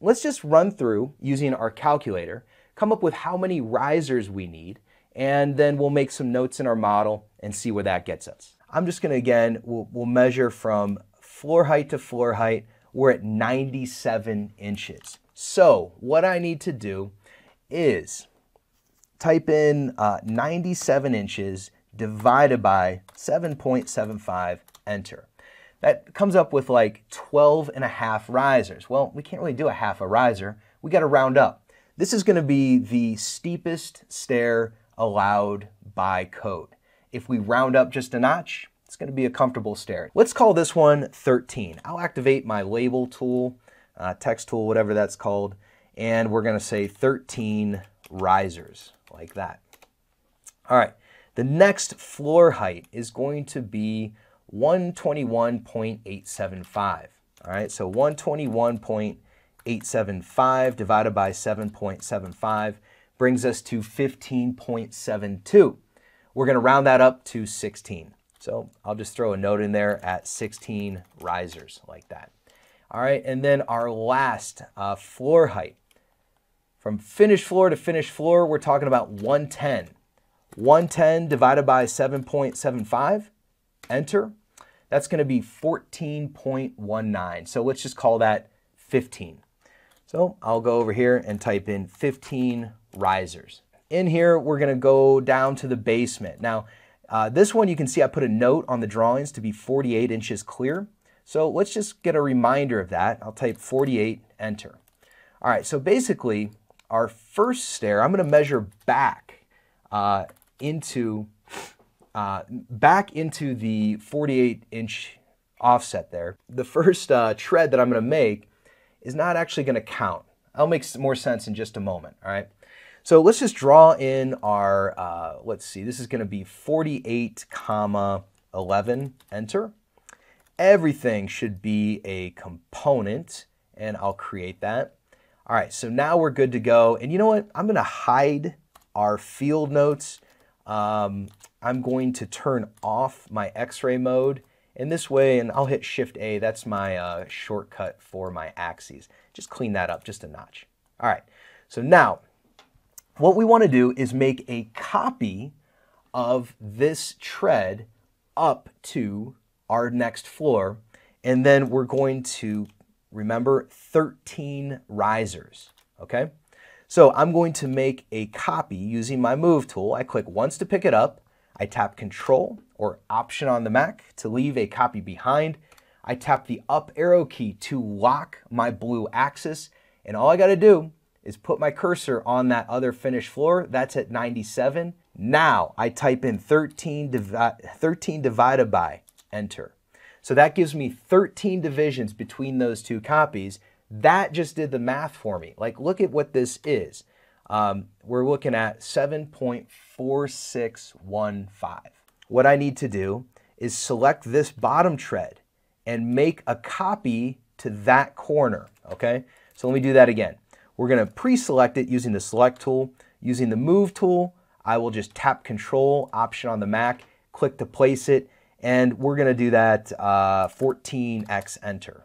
let's just run through using our calculator, come up with how many risers we need, and then we'll make some notes in our model and see where that gets us. I'm just gonna, again, we'll, we'll measure from floor height to floor height. We're at 97 inches. So what I need to do is type in uh, 97 inches divided by 7.75, enter. That comes up with like 12 and a half risers. Well, we can't really do a half a riser. We got to round up. This is going to be the steepest stair allowed by code. If we round up just a notch, it's going to be a comfortable stair. Let's call this one 13. I'll activate my label tool, uh, text tool, whatever that's called, and we're going to say 13 risers, like that. All right, the next floor height is going to be 121.875. All right, so 121.875 divided by 7.75 brings us to 15.72. We're going to round that up to 16. So I'll just throw a note in there at 16 risers like that. All right, and then our last uh, floor height. From finished floor to finished floor, we're talking about 110. 110 divided by 7.75, enter. That's going to be 14.19. So let's just call that 15. So I'll go over here and type in 15 risers. In here, we're going to go down to the basement. Now, uh, this one you can see I put a note on the drawings to be 48 inches clear. So let's just get a reminder of that. I'll type 48, enter. All right, so basically our first stair, I'm going to measure back uh, into uh, back into the 48 inch offset there. The first uh, tread that I'm going to make is not actually going to count. That'll make more sense in just a moment. All right. So let's just draw in our, uh, let's see, this is going to be 48 comma 11, enter. Everything should be a component and I'll create that. All right, so now we're good to go. And you know what? I'm going to hide our field notes. Um, I'm going to turn off my x-ray mode in this way, and I'll hit Shift A. That's my uh, shortcut for my axes. Just clean that up just a notch. All right, so now what we want to do is make a copy of this tread up to our next floor, and then we're going to remember 13 risers, okay? So I'm going to make a copy using my move tool. I click once to pick it up. I tap control or option on the Mac to leave a copy behind. I tap the up arrow key to lock my blue axis. And all I gotta do is put my cursor on that other finished floor. That's at 97. Now I type in 13, divi 13 divided by, enter. So that gives me 13 divisions between those two copies. That just did the math for me. Like, look at what this is. Um, we're looking at 7.4615. What I need to do is select this bottom tread and make a copy to that corner, okay? So let me do that again. We're gonna pre-select it using the select tool. Using the move tool, I will just tap control, option on the Mac, click to place it, and we're going to do that uh, 14x enter.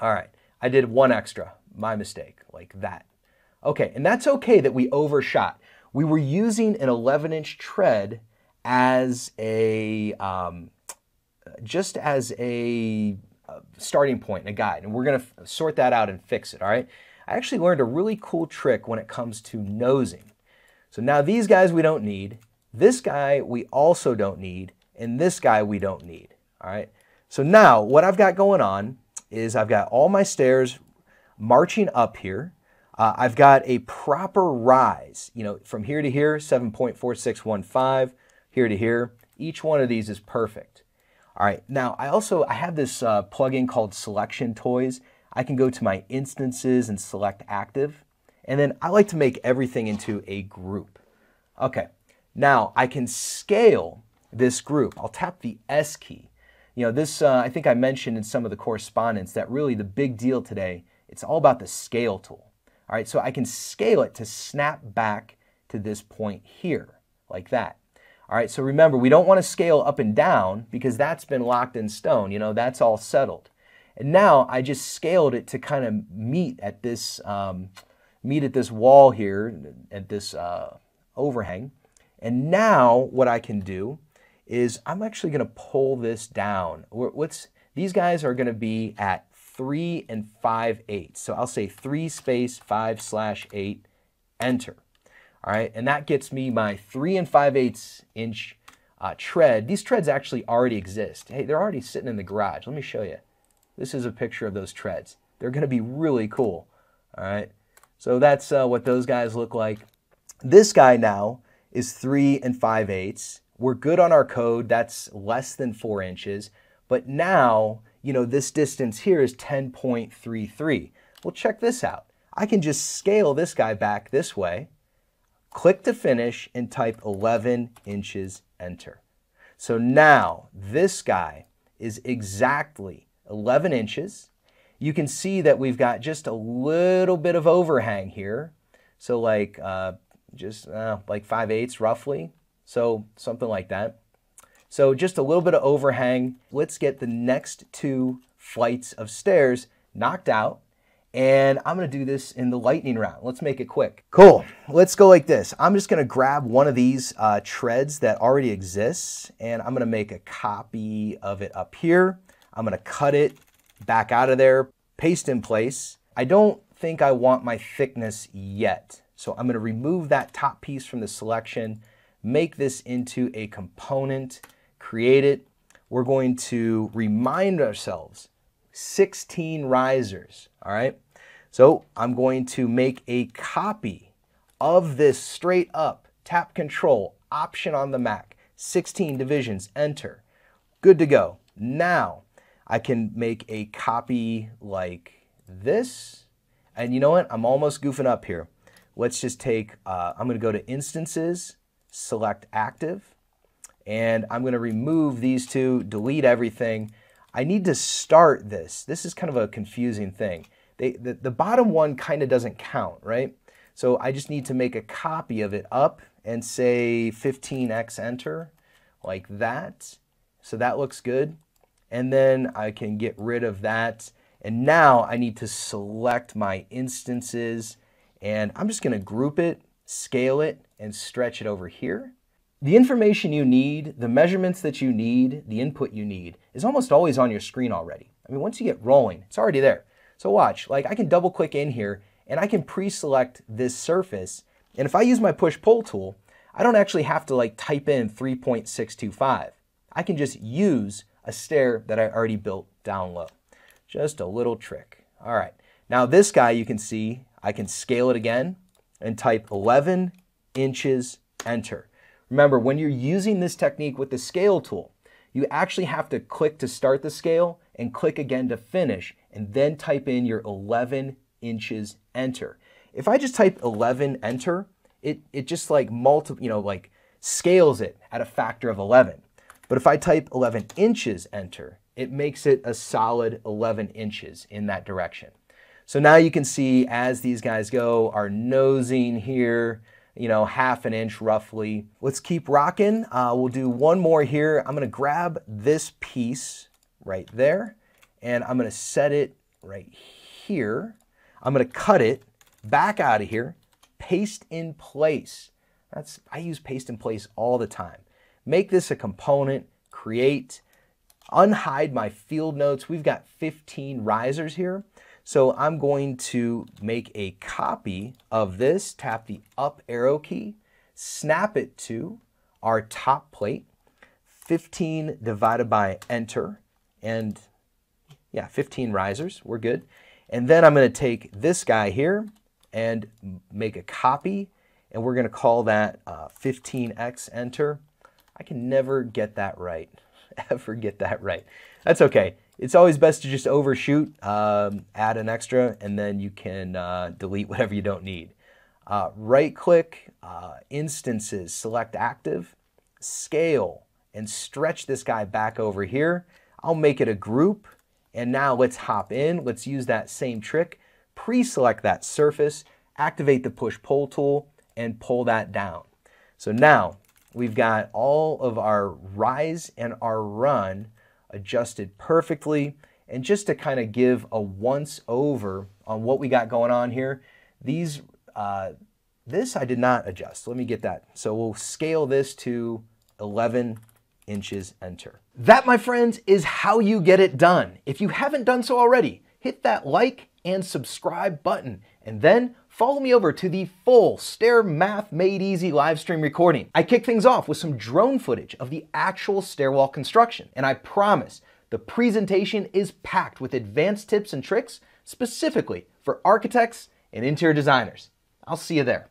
All right, I did one extra, my mistake, like that. Okay, and that's okay that we overshot. We were using an 11 inch tread as a, um, just as a uh, starting point and a guide, and we're gonna sort that out and fix it, all right? I actually learned a really cool trick when it comes to nosing. So now these guys we don't need, this guy we also don't need, and this guy we don't need, all right? So now what I've got going on is I've got all my stairs marching up here. Uh, I've got a proper rise, you know, from here to here, 7.4615, here to here. Each one of these is perfect. All right, now I also, I have this uh, plugin called Selection Toys. I can go to my instances and select active. And then I like to make everything into a group. Okay, now I can scale this group. I'll tap the S key. You know, this, uh, I think I mentioned in some of the correspondence that really the big deal today, it's all about the scale tool. All right, so I can scale it to snap back to this point here, like that. All right, so remember, we don't want to scale up and down because that's been locked in stone. You know, that's all settled. And now I just scaled it to kind of meet at this, um, meet at this wall here, at this uh, overhang. And now what I can do is I'm actually going to pull this down. What's These guys are going to be at 3 and 5 eighths. So I'll say 3 space 5 slash 8, enter. All right, and that gets me my 3 and 5 eighths inch uh, tread. These treads actually already exist. Hey, they're already sitting in the garage. Let me show you. This is a picture of those treads. They're going to be really cool. All right, so that's uh, what those guys look like. This guy now is 3 and 5 eighths. We're good on our code. That's less than 4 inches. But now, you know, this distance here is 10.33. Well, check this out. I can just scale this guy back this way, click to finish, and type 11 inches, enter. So now this guy is exactly 11 inches. You can see that we've got just a little bit of overhang here. So like uh, just uh, like 5 eighths roughly. So something like that. So just a little bit of overhang. Let's get the next two flights of stairs knocked out. And I'm gonna do this in the lightning round. Let's make it quick. Cool, let's go like this. I'm just gonna grab one of these uh, treads that already exists and I'm gonna make a copy of it up here. I'm gonna cut it back out of there, paste in place. I don't think I want my thickness yet. So I'm gonna remove that top piece from the selection, make this into a component, create it. We're going to remind ourselves 16 risers, all right? So I'm going to make a copy of this straight up, tap control, option on the Mac, 16 divisions, enter. Good to go. Now I can make a copy like this. And you know what? I'm almost goofing up here. Let's just take, uh, I'm gonna go to instances, select active, and I'm gonna remove these two, delete everything. I need to start this. This is kind of a confusing thing. They, the, the bottom one kind of doesn't count, right? So I just need to make a copy of it up and say 15x enter, like that. So that looks good. And then I can get rid of that. And now I need to select my instances and I'm just gonna group it, scale it, and stretch it over here. The information you need, the measurements that you need, the input you need is almost always on your screen already. I mean, once you get rolling, it's already there. So watch, like I can double click in here and I can pre-select this surface. And if I use my push-pull tool, I don't actually have to like type in 3.625. I can just use a stair that I already built down low. Just a little trick. All right, now this guy you can see I can scale it again and type 11 inches, enter. Remember, when you're using this technique with the scale tool, you actually have to click to start the scale and click again to finish, and then type in your 11 inches, enter. If I just type 11, enter, it, it just like multi, you know, like scales it at a factor of 11. But if I type 11 inches, enter, it makes it a solid 11 inches in that direction. So now you can see as these guys go, are nosing here, you know, half an inch roughly. Let's keep rocking. Uh, we'll do one more here. I'm gonna grab this piece right there and I'm gonna set it right here. I'm gonna cut it back out of here, paste in place. That's, I use paste in place all the time. Make this a component, create, unhide my field notes. We've got 15 risers here. So I'm going to make a copy of this, tap the up arrow key, snap it to our top plate, 15 divided by enter, and yeah, 15 risers, we're good. And then I'm gonna take this guy here and make a copy, and we're gonna call that uh, 15x enter. I can never get that right, ever get that right. That's okay it's always best to just overshoot, um, add an extra, and then you can uh, delete whatever you don't need. Uh, right click, uh, instances, select active, scale, and stretch this guy back over here. I'll make it a group, and now let's hop in. Let's use that same trick. Pre-select that surface, activate the push-pull tool, and pull that down. So now we've got all of our rise and our run adjusted perfectly. And just to kind of give a once over on what we got going on here, these, uh, this I did not adjust. Let me get that. So we'll scale this to 11 inches, enter. That, my friends, is how you get it done. If you haven't done so already, hit that like and subscribe button, and then follow me over to the full Stair Math Made Easy live stream recording. I kick things off with some drone footage of the actual stairwell construction, and I promise the presentation is packed with advanced tips and tricks specifically for architects and interior designers. I'll see you there.